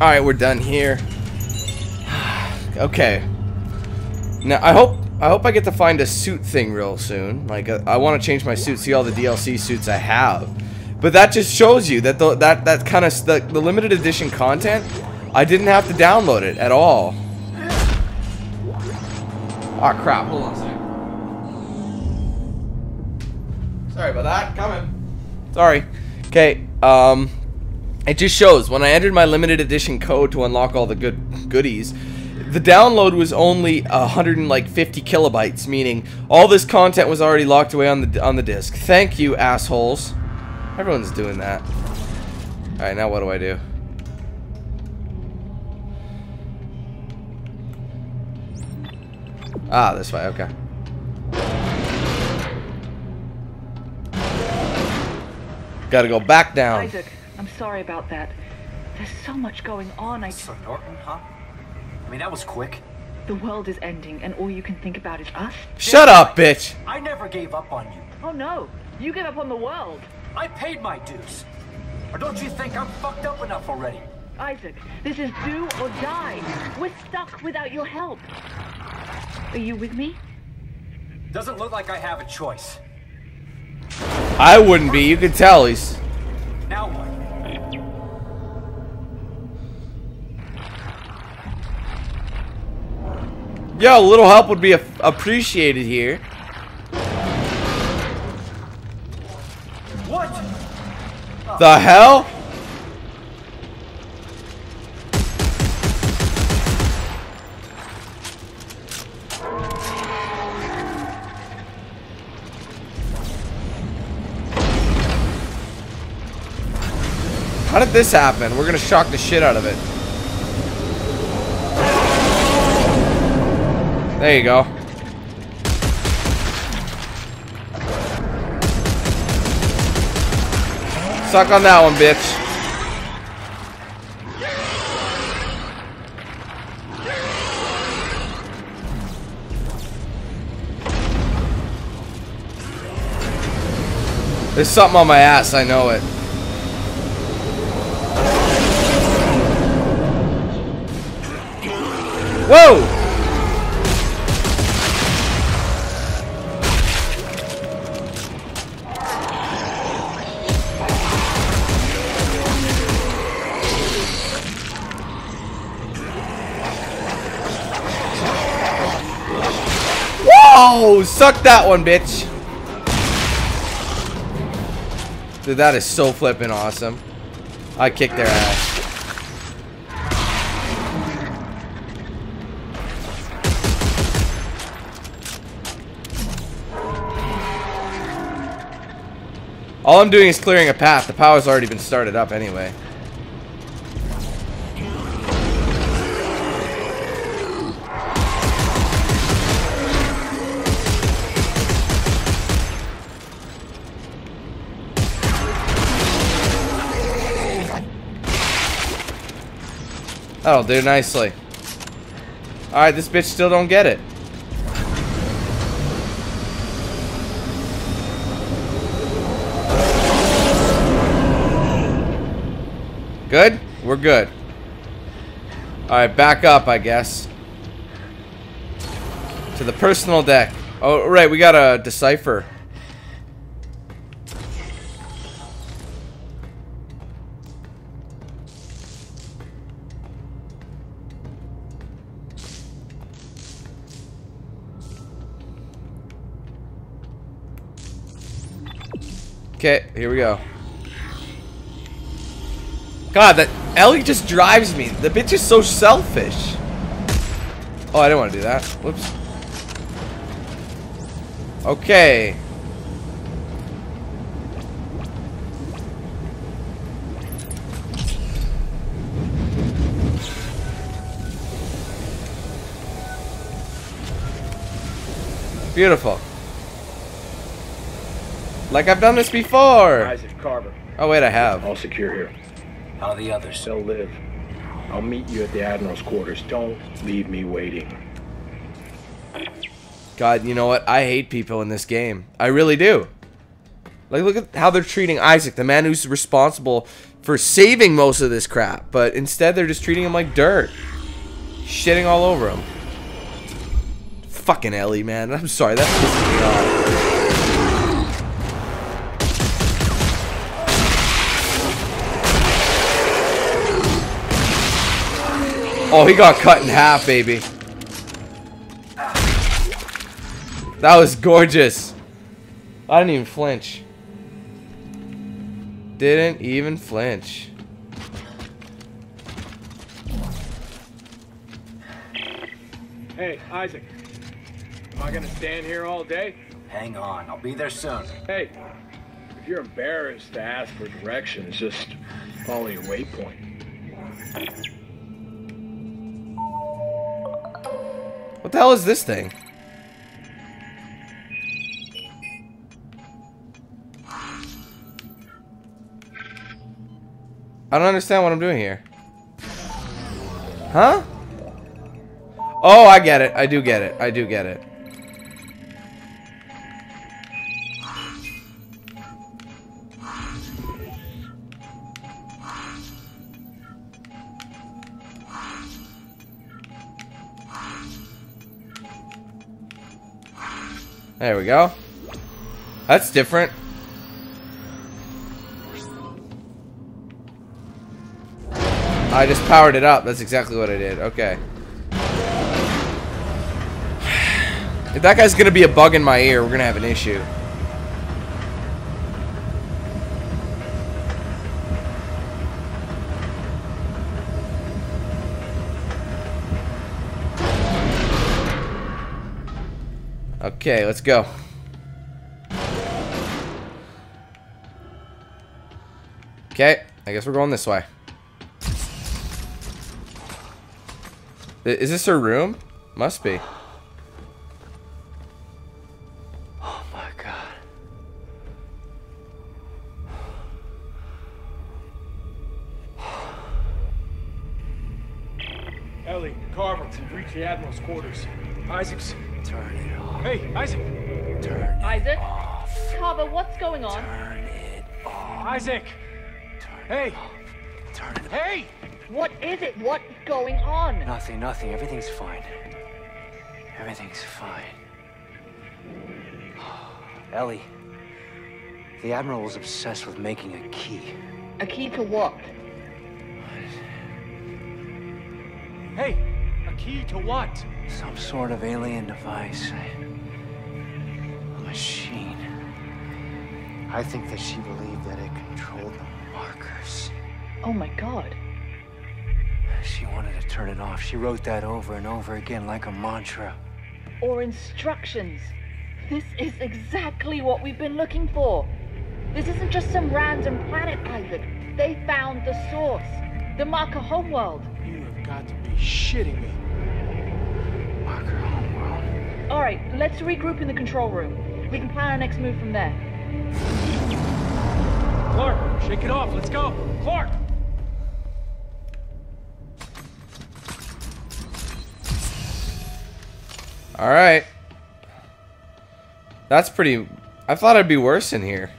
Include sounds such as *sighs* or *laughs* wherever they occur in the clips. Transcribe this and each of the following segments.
Alright, we're done here. *sighs* okay. Now, I hope I hope I get to find a suit thing real soon. Like, uh, I want to change my suit, see all the DLC suits I have. But that just shows you that the, that that kind of the, the limited edition content, I didn't have to download it at all. Oh crap! Hold on a second. Sorry about that. Coming. Sorry. Okay. Um, it just shows when I entered my limited edition code to unlock all the good goodies the download was only 150 kilobytes, meaning all this content was already locked away on the on the disk. Thank you, assholes. Everyone's doing that. All right, now what do I do? Ah, this way. Okay. Got to go back down. Isaac, I'm sorry about that. There's so much going on. I. Sir Norton, huh? I mean, that was quick. The world is ending, and all you can think about is us? Shut up, bitch! I never gave up on you. Oh no, you gave up on the world. I paid my dues. Or don't you think I'm fucked up enough already? Isaac, this is do or die. We're stuck without your help. Are you with me? Doesn't look like I have a choice. I wouldn't be. You can tell he's. Now what? Yo, a little help would be appreciated here. What? The hell? How did this happen? We're gonna shock the shit out of it. There you go. Suck on that one, bitch. There's something on my ass, I know it. Whoa! Oh, suck that one, bitch. Dude, that is so flipping awesome. I kicked their ass. All I'm doing is clearing a path. The power's already been started up anyway. Oh, That'll do nicely. Alright, this bitch still don't get it. Good? We're good. Alright, back up, I guess. To the personal deck. Oh, right, we got a decipher. Okay, here we go. God, that Ellie just drives me. The bitch is so selfish. Oh, I didn't want to do that. Whoops. Okay. Beautiful. Like I've done this before. Isaac Carver. Oh wait, I have. All secure here. How the others? Still live. I'll meet you at the Admiral's quarters. Don't leave me waiting. God, you know what? I hate people in this game. I really do. Like, look at how they're treating Isaac, the man who's responsible for saving most of this crap. But instead, they're just treating him like dirt. Shitting all over him. Fucking Ellie, man. I'm sorry, that pisses me off. Oh, he got cut in half, baby. That was gorgeous. I didn't even flinch. Didn't even flinch. Hey, Isaac. Am I gonna stand here all day? Hang on, I'll be there soon. Hey, if you're embarrassed to ask for directions, just follow your waypoint. What the hell is this thing? I don't understand what I'm doing here. Huh? Oh, I get it. I do get it. I do get it. There we go. That's different. I just powered it up. That's exactly what I did. Okay. *sighs* If that guy's gonna be a bug in my ear, we're gonna have an issue. Okay, let's go. Okay, I guess we're going this way. Is this her room? Must be. Oh my god. Ellie, Carver, we've reached the Admiral's quarters. Isaac's. Turn it off. Hey, Isaac! Turn it Isaac? off. Carver, what's going on? Turn it off. Isaac! Hey! Turn it off. Hey! What is it? What's going on? Nothing, nothing. Everything's fine. Everything's fine. *sighs* Ellie, the Admiral was obsessed with making a key. A key to what? Hey! A key to what? Some sort of alien device. A machine. I think that she believed that it controlled the markers. Oh my god. She wanted to turn it off. She wrote that over and over again like a mantra. Or instructions. This is exactly what we've been looking for. This isn't just some random planet, Isaac. They found the source. The marker homeworld. You have got to be shitting me. Marker homeworld. Alright, let's regroup in the control room. We can plan our next move from there. Clarke, shake it off. Let's go. Clarke! Alright. That's pretty... I thought it'd be worse in here.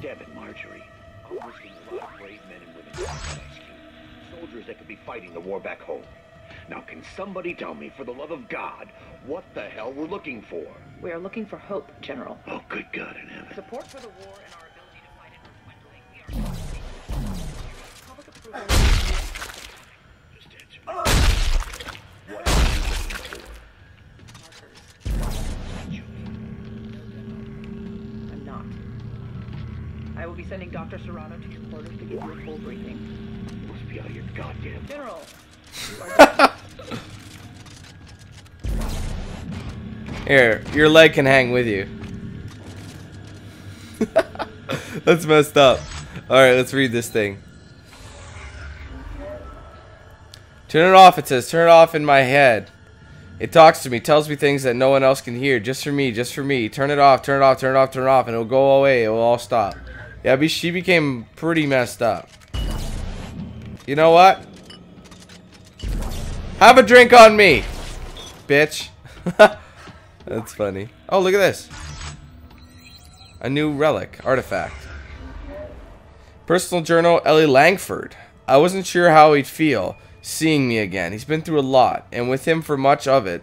Damn it, Marjorie. Always seen a lot of brave men and women to rescue. Soldiers that could be fighting the war back home. Now, can somebody tell me, for the love of God, what the hell we're looking for? We are looking for hope, General. Oh, good God in heaven. Support for the war and our ability to fight it is dwindling. Public approval. Just answer me. What are you looking for? I'm not. I will be sending Dr. Serrano to your quarters to give you a full briefing. You must be out of your goddamn... General, Here, your leg can hang with you. *laughs* That's messed up. Alright, let's read this thing. Turn it off, it says. Turn it off in my head. It talks to me, tells me things that no one else can hear. Just for me, just for me. Turn it off, turn it off, turn it off, turn it off, and it'll go away. It will all stop. Yeah, she became pretty messed up. You know what? Have a drink on me, bitch. *laughs* That's funny. Oh, look at this. A new relic, artifact. Personal journal, Ellie Langford. I wasn't sure how he'd feel seeing me again. He's been through a lot, and with him for much of it.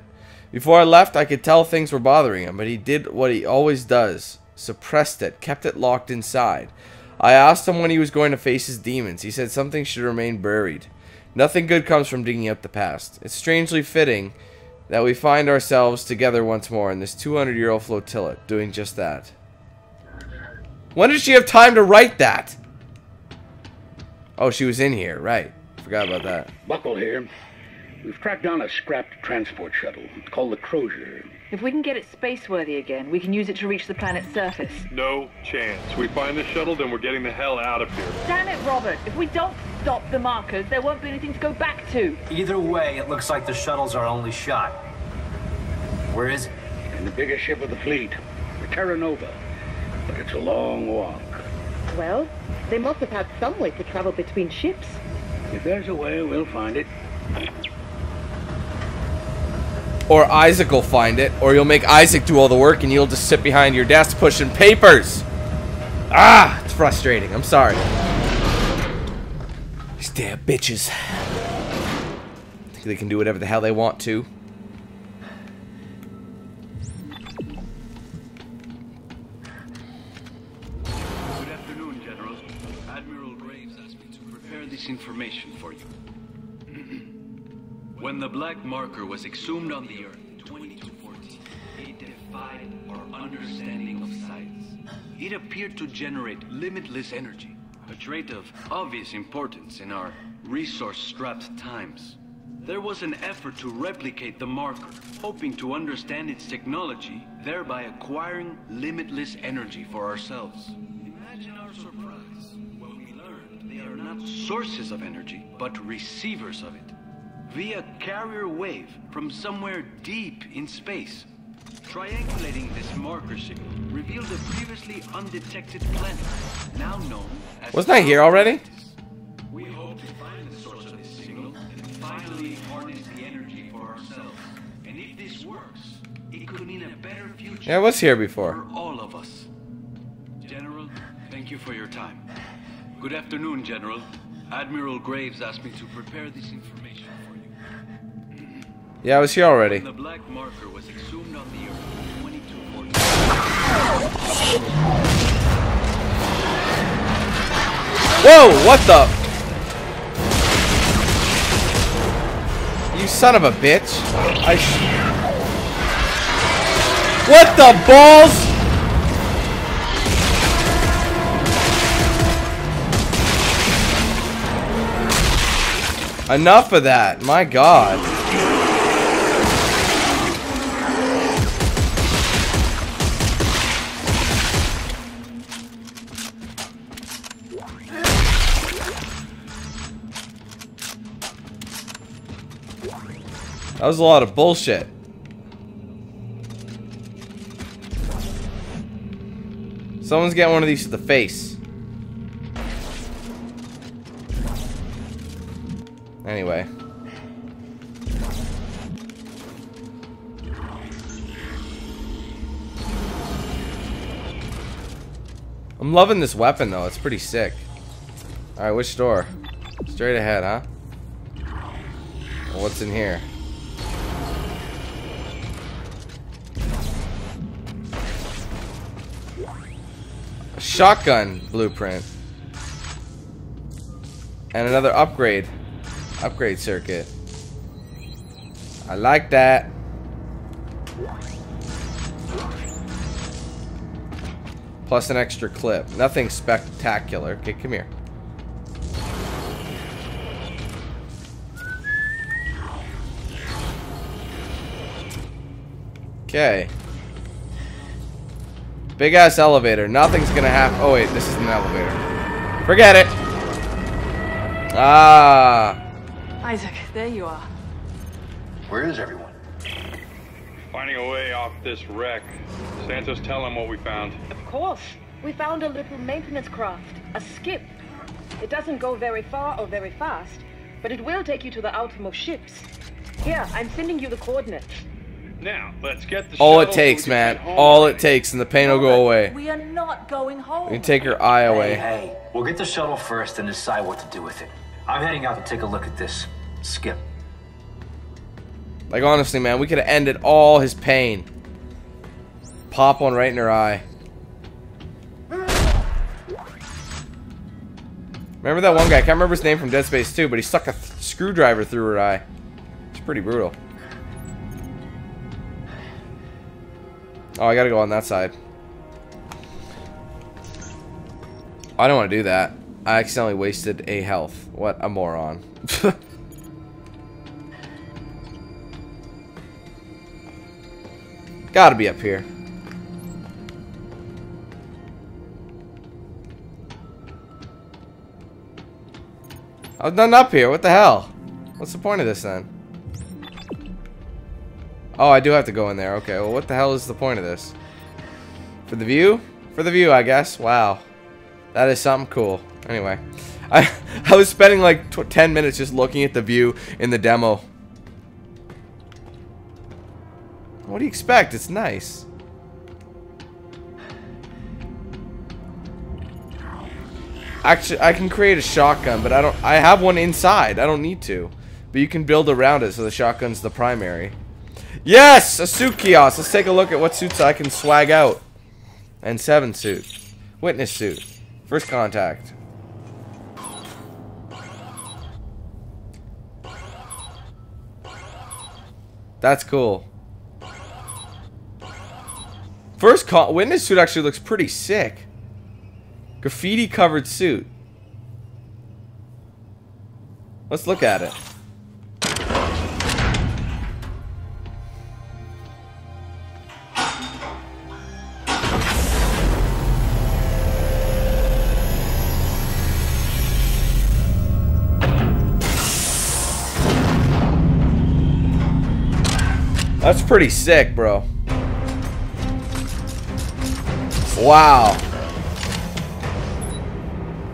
Before I left, I could tell things were bothering him, but he did what he always does. Suppressed it, kept it locked inside. I asked him when he was going to face his demons. He said something should remain buried. Nothing good comes from digging up the past. It's strangely fitting that we find ourselves together once more in this 200-year-old flotilla, doing just that. When did she have time to write that? Oh, she was in here, right. Forgot about that. Buckell here. We've tracked down a scrapped transport shuttle. Called the Crozier. If we can get it space-worthy again, we can use it to reach the planet's surface. No chance. We find the shuttle, then we're getting the hell out of here. Damn it, Robert! If we don't stop the markers, there won't be anything to go back to. Either way, it looks like the shuttle's our only shot. Where is it? In the biggest ship of the fleet, the Terra Nova. But it's a long walk. Well, they must have had some way to travel between ships. If there's a way, we'll find it. Or Isaac will find it, or you'll make Isaac do all the work and you'll just sit behind your desk pushing papers. Ah, it's frustrating. I'm sorry. These damn bitches. Think they can do whatever the hell they want to. Good afternoon, General. Admiral Graves asked me to prepare this information for you. *clears throat* when the black marker was exhumed on the Earth in 2214, it defied our understanding of science. It appeared to generate limitless energy, a trait of obvious importance in our resource-strapped times. There was an effort to replicate the marker, hoping to understand its technology, thereby acquiring limitless energy for ourselves. Imagine our surprise when we learned they are not sources of energy, but receivers of it. Via carrier wave from somewhere deep in space. Triangulating this marker signal revealed a previously undetected planet, now known as... Wasn't I here already? We hope to find the source of this signal and finally harness the energy for ourselves. And if this works, it could mean a better future Yeah, I was here before. for all of us. General, thank you for your time. Good afternoon, General. Admiral Graves asked me to prepare this information for you. Yeah, I was here already. When the black marker was exhumed on the Earth in 2214, Whoa, what the? You son of a bitch. I What the balls? Enough of that. My god. That was a lot of bullshit. Someone's getting one of these to the face. Anyway. I'm loving this weapon though, it's pretty sick. Alright, which door? Straight ahead, huh? What's in here? Shotgun blueprint. And another upgrade. Upgrade circuit. I like that. Plus an extra clip. Nothing spectacular. Okay, come here. Okay. Big ass elevator. Nothing's gonna happen. Oh wait, this is an elevator. Forget it. Ah. Isaac, there you are. Where is everyone? Finding a way off this wreck. Santos, tell him what we found. Of course. We found a little maintenance craft, a skip. It doesn't go very far or very fast, but it will take you to the outermost ships. Here, I'm sending you the coordinates. Now, let's get the All it takes, man. can get home All early. it takes, and the pain will go away. We are not going home. You can take her eye Hey, away. hey, we'll get the shuttle first and decide what to do with it. I'm heading out to take a look at this. Skip. Like honestly, man, we could have ended all his pain. Pop one right in her eye. Remember that one guy? I can't remember his name from Dead Space 2, but he stuck a th screwdriver through her eye. It's pretty brutal. Oh, I gotta go on that side. I don't want to do that. I accidentally wasted a health. What a moron. *laughs* Gotta be up here. I was done up here. What the hell? What's the point of this then? Oh, I do have to go in there. Okay, well, what the hell is the point of this? For the view? For the view, I guess. Wow. That is something cool. Anyway. *laughs* I, I was spending like tw 10 minutes just looking at the view in the demo. What do you expect? It's nice. Actually, I can create a shotgun, but I don't. I have one inside. I don't need to. But you can build around it, so the shotgun's the primary. Yes, a suit kiosk. Let's take a look at what suits I can swag out. N7 suit, witness suit, first contact. That's cool. First con witness suit actually looks pretty sick. Graffiti covered suit. Let's look at it. That's pretty sick, bro. Wow.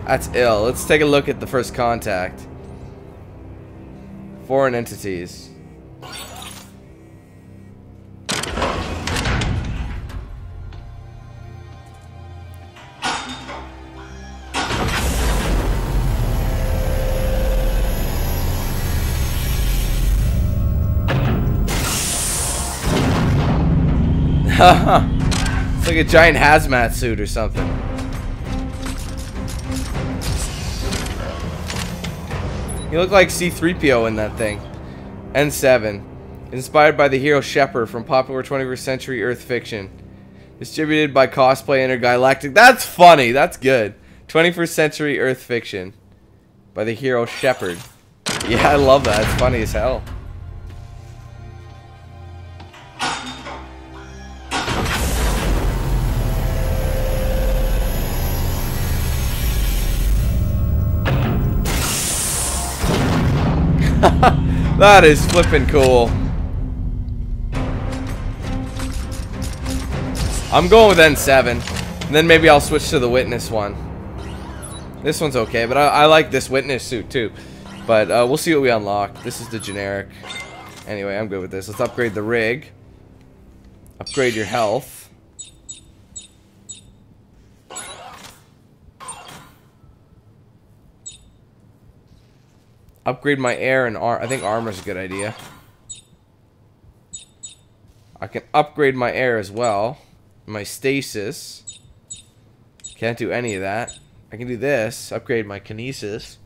That's ill. Let's take a look at the first contact. Foreign entities. *laughs* it's like a giant hazmat suit or something. You look like C-3PO in that thing. N7. Inspired by the hero Shepard from popular 21st century Earth fiction. Distributed by Cosplay Intergalactic. That's funny. That's good. 21st century Earth fiction. By the hero Shepard. Yeah, I love that. It's funny as hell. *laughs* that is flipping cool. I'm going with N7. And then maybe I'll switch to the witness one. This one's okay, but I, I like this witness suit too. But uh, we'll see what we unlock. This is the generic. Anyway, I'm good with this. Let's upgrade the rig. Upgrade your health. Upgrade my air and ar I think armor's a good idea. I can upgrade my air as well. My stasis. Can't do any of that. I can do this. Upgrade my kinesis.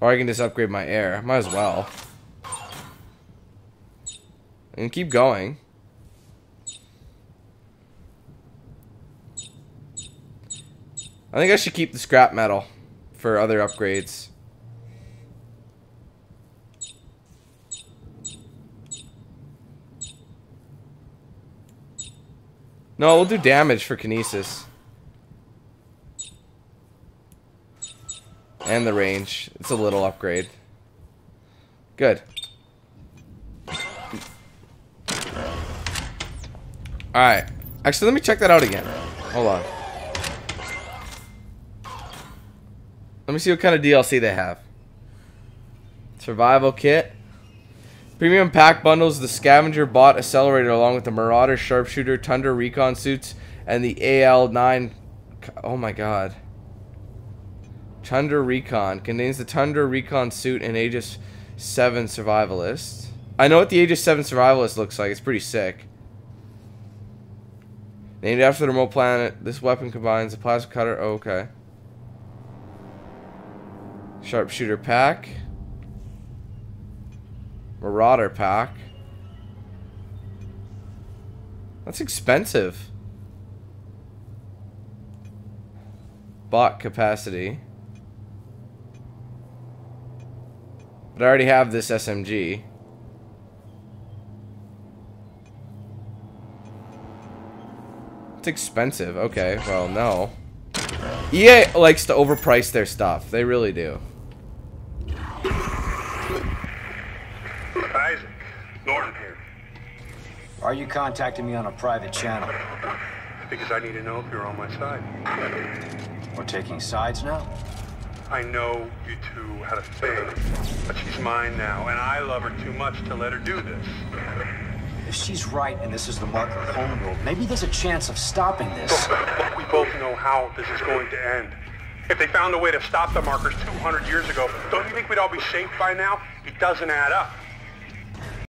Or I can just upgrade my air. Might as well. And keep going. I think I should keep the scrap metal for other upgrades. No, we'll do damage for kinesis. And the range. It's a little upgrade. Good. Alright. Actually, let me check that out again. Hold on. Let me see what kind of DLC they have. Survival kit. Premium pack bundles the scavenger bot accelerator along with the Marauder sharpshooter, Tundra recon suits, and the AL9. Oh my god. Tundra Recon contains the Tundra Recon suit and Aegis 7 Survivalist. I know what the Aegis 7 Survivalist looks like. It's pretty sick. Named after the remote planet, this weapon combines a plasma cutter. Oh, okay. Sharpshooter pack. Marauder pack. That's expensive. Bot capacity. But I already have this SMG. It's expensive. Okay, well, no. EA likes to overprice their stuff. They really do. Isaac, Norton are you contacting me on a private channel? Because I need to know if you're on my side. We're taking sides now? I know you two had a thing, but she's mine now, and I love her too much to let her do this. If she's right and this is the marker homeworld, maybe there's a chance of stopping this. Look, we both know how this is going to end. If they found a way to stop the markers 200 years ago, don't you think we'd all be safe by now? It doesn't add up.